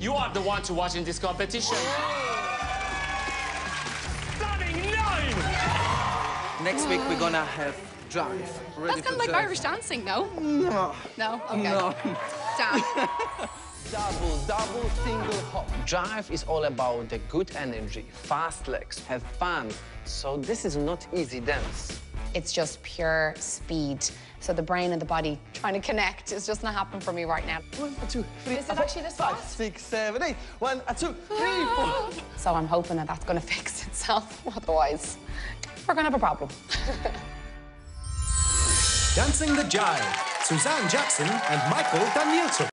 you are the one to watch in this competition. Stunning nine! Next week we're gonna have jive. Ready That's kind of like jive. Irish dancing, no? No. No? Okay. No. Damn. Double, double, single hop. Jive is all about the good energy, fast legs, have fun. So this is not easy dance. It's just pure speed. So the brain and the body trying to connect is just not happening for me right now. One, two, three, Is it four, actually this five, fast? six, seven, eight. One, two, three, four. So I'm hoping that that's going to fix itself. Otherwise, we're going to have a problem. Dancing the Jive, Suzanne Jackson and Michael Danielson.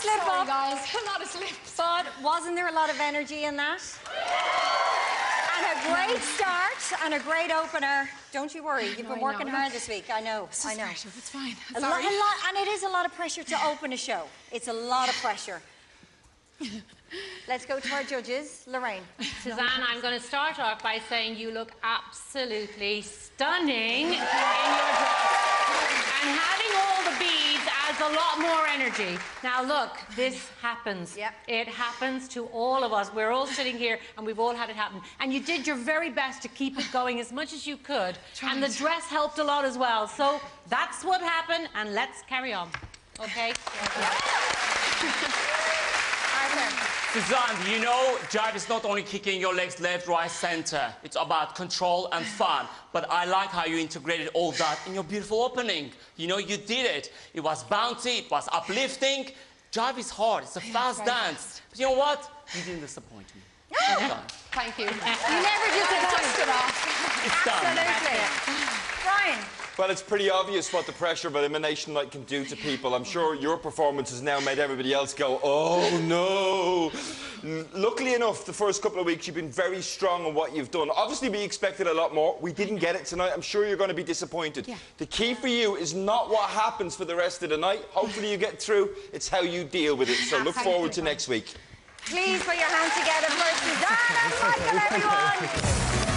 Slip Sorry, up. guys. A lot of slips. But wasn't there a lot of energy in that? And a great start and a great opener. Don't you worry, you've know, been working hard this week. I know. This I is know. pressure. It's fine. A, lo- Sorry. a lot, and it is a lot of pressure to open a show. It's a lot of pressure. Let's go to our judges. Lorraine. Suzanne, I'm going to start off by saying you look absolutely stunning in your dress. And having all the beads a lot more energy. Now, look, this happens. Yep. It happens to all of us. We're all sitting here and we've all had it happen. And you did your very best to keep it going as much as you could. And the dress helped a lot as well. So that's what happened, and let's carry on. Okay? Suzanne, you know, jive is not only kicking your legs left, right, center. It's about control and fun. But I like how you integrated all that in your beautiful opening. You know, you did it. It was bouncy, it was uplifting. Jive is hard, it's a fast dance. But you know what? You didn't disappoint me. Thank you. You never disappoint. Dust it off. It's done. Absolutely. Brian. Well, it's pretty obvious what the pressure of elimination night can do to people. I'm sure your performance has now made everybody else go, oh no. Luckily enough, the first couple of weeks you've been very strong on what you've done. Obviously, we expected a lot more. We didn't get it tonight. I'm sure you're going to be disappointed. Yeah. The key for you is not what happens for the rest of the night. Hopefully, you get through. It's how you deal with it. So look forward to next week. Please put your hands together for Suzanne and Michael, everyone.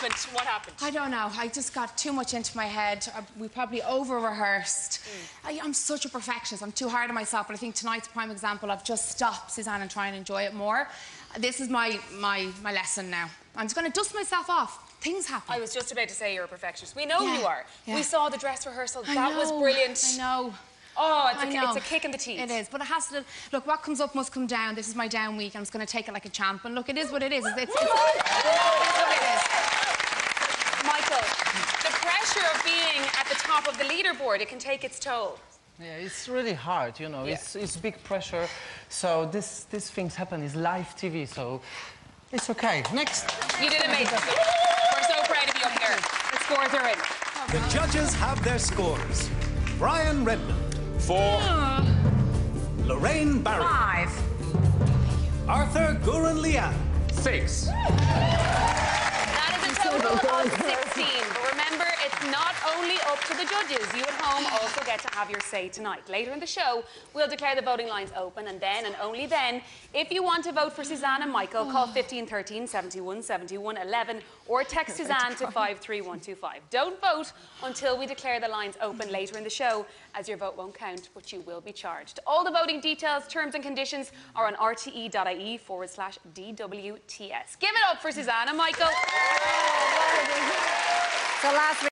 Happened? What happened? I don't know. I just got too much into my head. We probably over rehearsed. Mm. I, I'm such a perfectionist. I'm too hard on myself. But I think tonight's prime example. I've just stopped, Suzanne, and try and enjoy it more. This is my my my lesson now. I'm just going to dust myself off. Things happen. I was just about to say you're a perfectionist. We know Yeah, you are. yeah. We saw the dress rehearsal. I that was brilliant. I know. Oh, it's a, know. it's a kick in the teeth. It is, but it has to. Look, what comes up must come down. This is my down week. I'm just going to take it like a champ. And look, it is what it is. It's, it's, it's, it is what it is. Michael, The pressure of being at the top of the leaderboard, it can take its toll. Yeah, it's really hard, you know. Yeah. It's it's big pressure. So this these things happen. It's live TV, so it's okay. Next. You did amazing. We're so proud of you up there. The scores are in. The judges have their scores. Brian Redmond, Four. Lorraine Barry, Five. Arthur Gourounlian, Six. That is a total of 16. But remember, it's not only up to the judges. You at home also get to have your say tonight. Later in the show, we'll declare the voting lines open, and then and only then, if you want to vote for Suzanne and Michael, call 15 13 71 71 11 or text Suzanne to 53125. Don't vote until we declare the lines open later in the show, as your vote won't count, but you will be charged. All the voting details, terms, and conditions are on rte.ie forward slash DWTS. Give it up for Suzanne and Michael. So last